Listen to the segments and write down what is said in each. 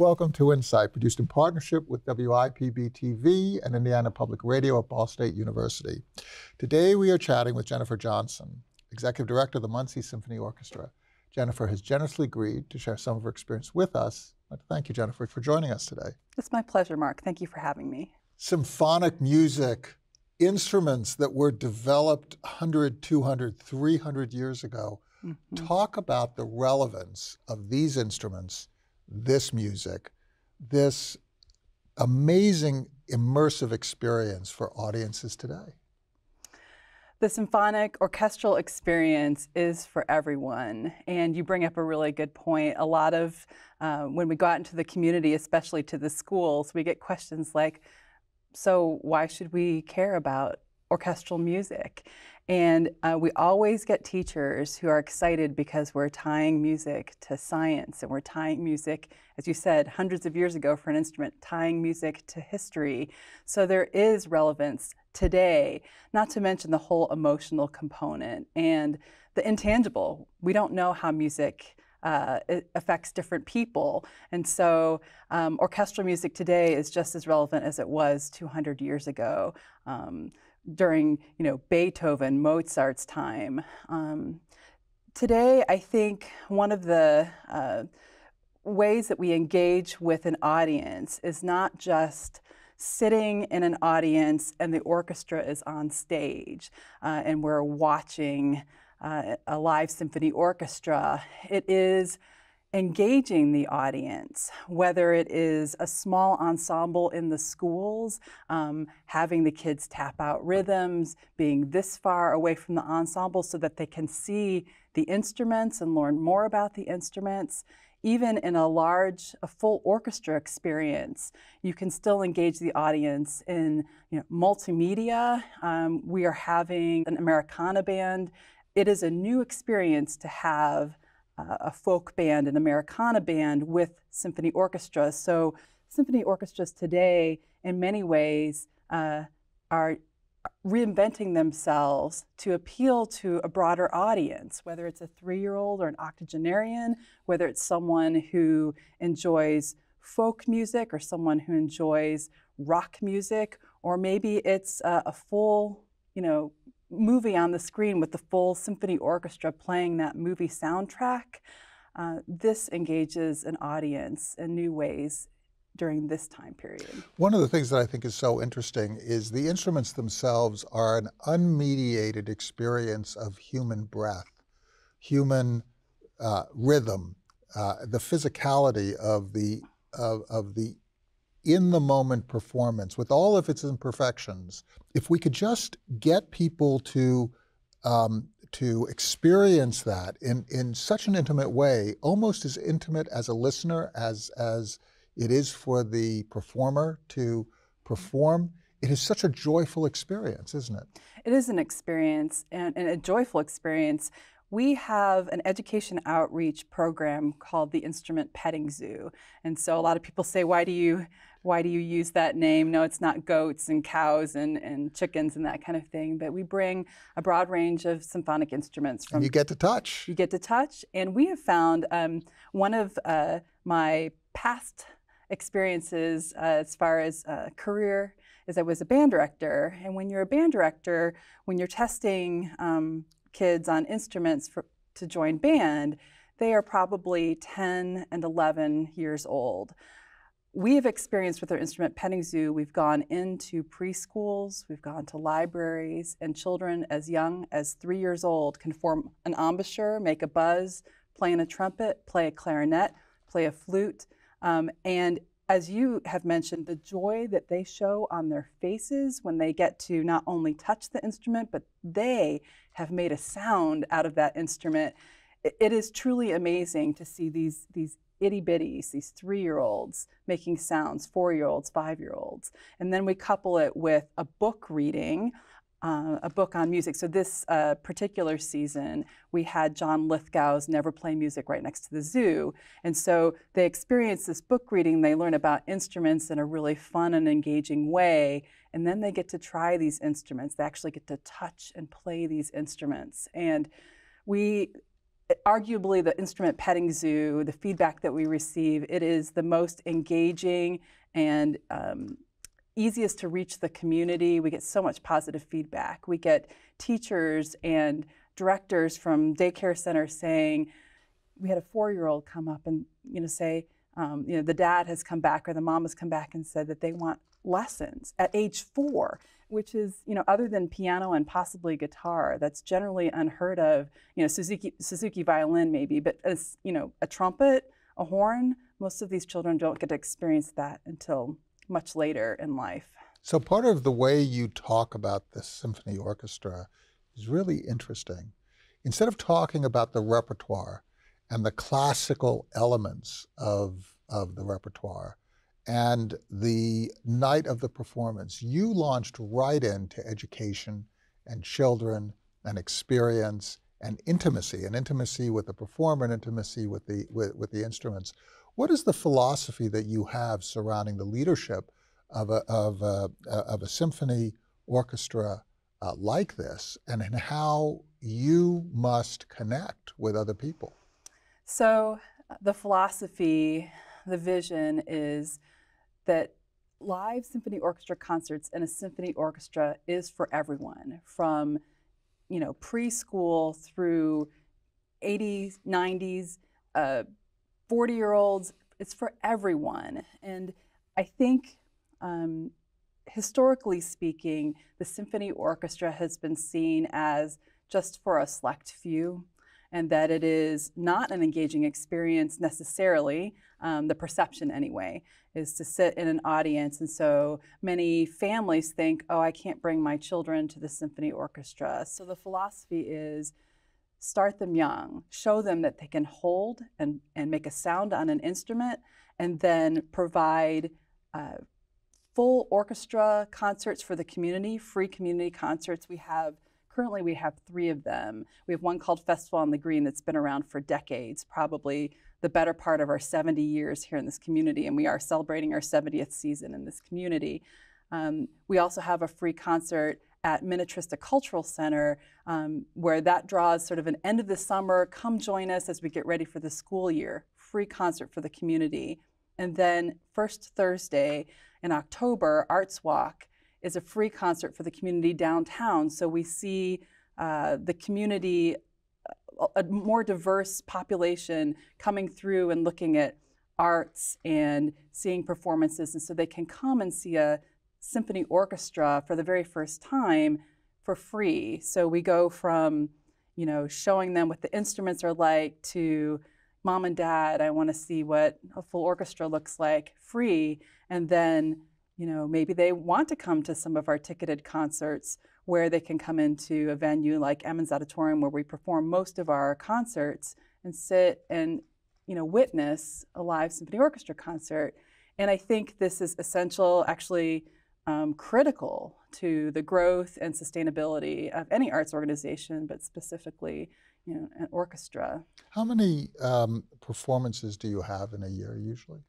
Welcome to Insight, produced in partnership with WIPB TV and Indiana Public Radio at Ball State University. Today we are chatting with Jennifer Johnson, Executive Director of the Muncie Symphony Orchestra. Jennifer has generously agreed to share some of her experience with us. I'd like to thank you, Jennifer, for joining us today. It's my pleasure, Mark. Thank you for having me. Symphonic music, instruments that were developed 100, 200, 300 years ago. Mm-hmm. Talk about the relevance of these instruments, this music, this amazing immersive experience for audiences today. The symphonic orchestral experience is for everyone. And you bring up a really good point. A lot of, uh, when we go out into the community, especially to the schools, we get questions like, so why should we care about orchestral music? And uh, we always get teachers who are excited because we're tying music to science and we're tying music, as you said, hundreds of years ago for an instrument, tying music to history. So there is relevance today, not to mention the whole emotional component and the intangible. We don't know how music uh, affects different people. And so um, orchestral music today is just as relevant as it was 200 years ago. Um, during you know Beethoven, Mozart's time. Um, today, I think one of the uh, ways that we engage with an audience is not just sitting in an audience and the orchestra is on stage uh, and we're watching uh, a live symphony orchestra. It is engaging the audience, whether it is a small ensemble in the schools, um, having the kids tap out rhythms, being this far away from the ensemble so that they can see the instruments and learn more about the instruments. Even in a large, a full orchestra experience, you can still engage the audience in you know, multimedia. Um, we are having an Americana band. It is a new experience to have a folk band, an Americana band with symphony orchestras. So symphony orchestras today, in many ways, uh, are reinventing themselves to appeal to a broader audience, whether it's a three-year-old or an octogenarian, whether it's someone who enjoys folk music or someone who enjoys rock music, or maybe it's a, a full, you know, movie on the screen with the full symphony orchestra playing that movie soundtrack, uh, this engages an audience in new ways during this time period. One of the things that I think is so interesting is the instruments themselves are an unmediated experience of human breath, human uh, rhythm, uh, the physicality of the of, of the in the moment performance with all of its imperfections, if we could just get people to um, to experience that in, in such an intimate way, almost as intimate as a listener as as it is for the performer to perform, it is such a joyful experience, isn't it? It is an experience and, and a joyful experience we have an education outreach program called the Instrument Petting Zoo. And so a lot of people say, why do you why do you use that name? No, it's not goats and cows and, and chickens and that kind of thing. But we bring a broad range of symphonic instruments from and you get to touch. You get to touch. And we have found um, one of uh, my past experiences uh, as far as uh, career is I was a band director. And when you're a band director, when you're testing um, kids on instruments for, to join band, they are probably 10 and 11 years old. We have experienced with our instrument petting zoo, we've gone into preschools, we've gone to libraries, and children as young as three years old can form an embouchure, make a buzz, play in a trumpet, play a clarinet, play a flute. Um, and as you have mentioned, the joy that they show on their faces when they get to not only touch the instrument, but they have made a sound out of that instrument. It is truly amazing to see these, these itty bitties, these three year olds making sounds, four year olds, five year olds. And then we couple it with a book reading uh, a book on music. So this uh, particular season, we had John Lithgow's Never Play Music right next to the zoo. And so they experience this book reading, they learn about instruments in a really fun and engaging way, and then they get to try these instruments. They actually get to touch and play these instruments. And we arguably the instrument petting zoo, the feedback that we receive, it is the most engaging and um, easiest to reach the community. We get so much positive feedback. We get teachers and directors from daycare centers saying, we had a four-year-old come up and you know say, um, you know, the dad has come back or the mom has come back and said that they want lessons at age four, which is, you know, other than piano and possibly guitar, that's generally unheard of. You know, Suzuki Suzuki violin maybe, but as you know, a trumpet, a horn, most of these children don't get to experience that until much later in life. So part of the way you talk about the symphony orchestra is really interesting. Instead of talking about the repertoire and the classical elements of, of the repertoire and the night of the performance, you launched right into education and children and experience and intimacy, and intimacy with the performer and intimacy with the, with, with the instruments. What is the philosophy that you have surrounding the leadership of a, of a, of a symphony orchestra uh, like this and in how you must connect with other people? So, uh, the philosophy, the vision is that live symphony orchestra concerts in a symphony orchestra is for everyone from you know preschool through 80s 90s uh, 40 year olds it's for everyone. And i think um, historically speaking, the symphony orchestra has been seen as just for a select few, and that it is not an engaging experience necessarily. Um, the perception, anyway, is to sit in an audience. And so many families think, oh, I can't bring my children to the symphony orchestra. So the philosophy is start them young, show them that they can hold and, and make a sound on an instrument, and then provide uh, full orchestra concerts for the community, free community concerts. We have currently we have three of them. We have one called Festival on the Green that's been around for decades, probably the better part of our 70 years here in this community, and we are celebrating our 70th season in this community. Um, we also have a free concert at Minnetrista Cultural Center, um, where that draws sort of an end of the summer. Come join us as we get ready for the school year. Free concert for the community. And then first Thursday, in October, Arts Walk is a free concert for the community downtown. So we see uh, the community, a more diverse population coming through and looking at arts and seeing performances. And so they can come and see a symphony orchestra for the very first time for free. So we go from, you know, showing them what the instruments are like to mom and dad, I want to see what a full orchestra looks like free. And then, you know, maybe they want to come to some of our ticketed concerts where they can come into a venue like Emens Auditorium where we perform most of our concerts and sit and, you know, witness a live symphony orchestra concert. And I think this is essential, actually um, critical to the growth and sustainability of any arts organization, but specifically you know, an orchestra. How many um, performances do you have in a year usually?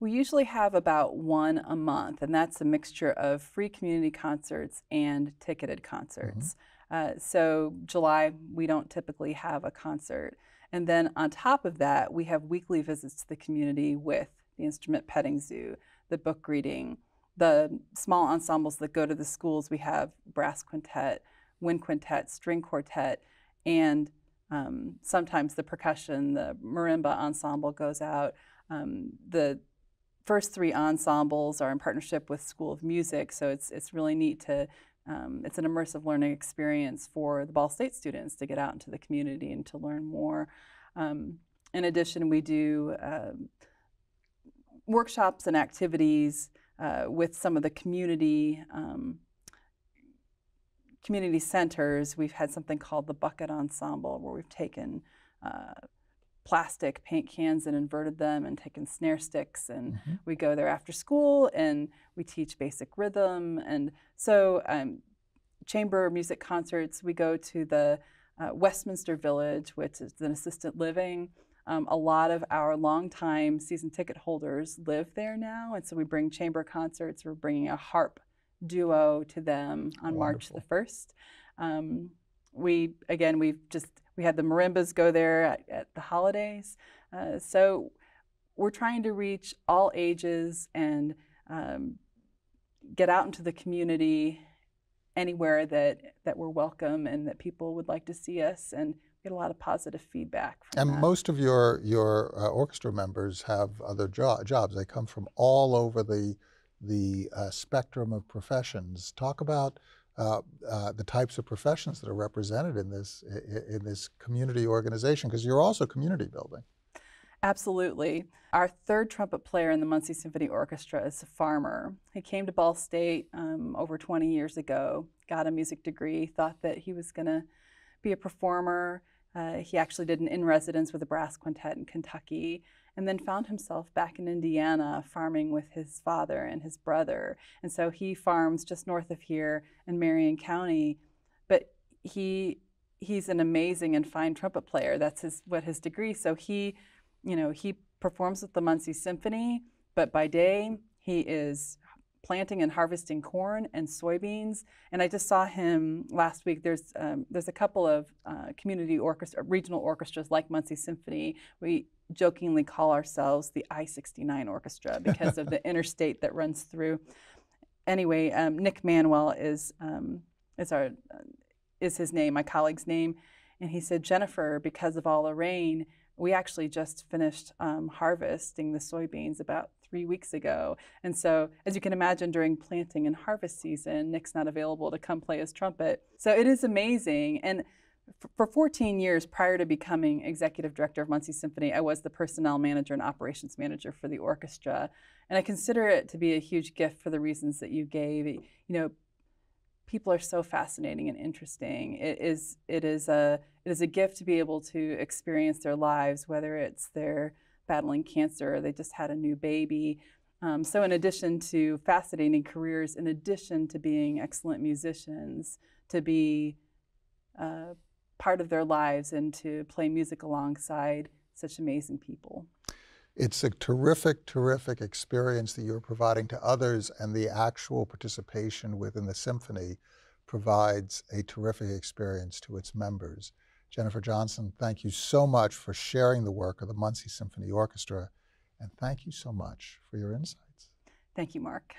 We usually have about one a month, and that's a mixture of free community concerts and ticketed concerts. Mm-hmm. Uh, so, July, we don't typically have a concert. And then on top of that, we have weekly visits to the community with the instrument petting zoo, the book reading, the small ensembles that go to the schools. We have brass quintet, wind quintet, string quartet, and um, sometimes the percussion, the marimba ensemble goes out. Um, the first three ensembles are in partnership with School of Music, so it's it's really neat to. Um, it's an immersive learning experience for the Ball State students to get out into the community and to learn more. Um, in addition, we do um, workshops and activities uh, with some of the community um, community centers, we've had something called the Bucket Ensemble, where we've taken uh, plastic paint cans and inverted them and taken snare sticks and mm-hmm. we go there after school and we teach basic rhythm and so um, chamber music concerts we go to the uh, westminster village which is an assisted living um, a lot of our longtime season ticket holders live there now and so we bring chamber concerts we're bringing a harp duo to them on Wonderful. March the 1st. Um, we, again, we've just, we had the marimbas go there at, at the holidays. Uh, so we're trying to reach all ages and um, get out into the community anywhere that, that we're welcome and that people would like to see us and get a lot of positive feedback from And that. most of your your uh, orchestra members have other jo- jobs. They come from all over the the uh, spectrum of professions. Talk about uh, uh, the types of professions that are represented in this in this community organization, because you're also community building. Absolutely. Our third trumpet player in the Muncie Symphony Orchestra is a farmer. He came to Ball State um, over 20 years ago, got a music degree, thought that he was going to be a performer. Uh, he actually did an in residence with a brass quintet in Kentucky, and then found himself back in Indiana farming with his father and his brother. And so he farms just north of here in Marion County, but he he's an amazing and fine trumpet player. That's his what his degree. So he you know, he performs with the Muncie Symphony, but by day he is planting and harvesting corn and soybeans. And I just saw him last week. There's um, there's a couple of uh, community orchestra, regional orchestras like Muncie Symphony. We jokingly call ourselves the I-69 Orchestra because of the interstate that runs through. Anyway, um, Nick Manuel is um, is our is his name, my colleague's name, and he said, Jennifer, because of all the rain, we actually just finished um, harvesting the soybeans about three weeks ago. And so, as you can imagine, during planting and harvest season, Nick's not available to come play his trumpet. So it is amazing. And for 14 years prior to becoming executive director of Muncie Symphony, I was the personnel manager and operations manager for the orchestra. And I consider it to be a huge gift for the reasons that you gave. You know, people are so fascinating and interesting. It is it is a it is a gift to be able to experience their lives, whether it's they're battling cancer or they just had a new baby. Um, so, in addition to fascinating careers, in addition to being excellent musicians, to be uh, part of their lives and to play music alongside such amazing people. It's a terrific, terrific experience that you're providing to others, and the actual participation within the symphony provides a terrific experience to its members. Jennifer Johnson, thank you so much for sharing the work of the Muncie Symphony Orchestra, and thank you so much for your insights. Thank you, Mark.